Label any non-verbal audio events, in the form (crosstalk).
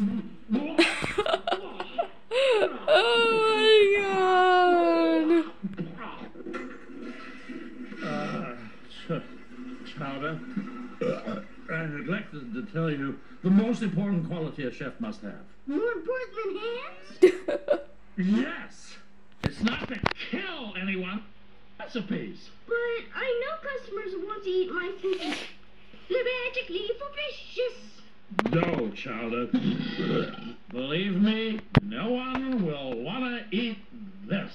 oh my god! Uh, ch chowder. I neglected to tell you the most important quality a chef must have. More important than hands? (laughs) yes! It's not to kill anyone. Recipes. But I know customers want to eat my food. They're magically voracious. Dough, Chowder. Believe me, no one will want to eat this.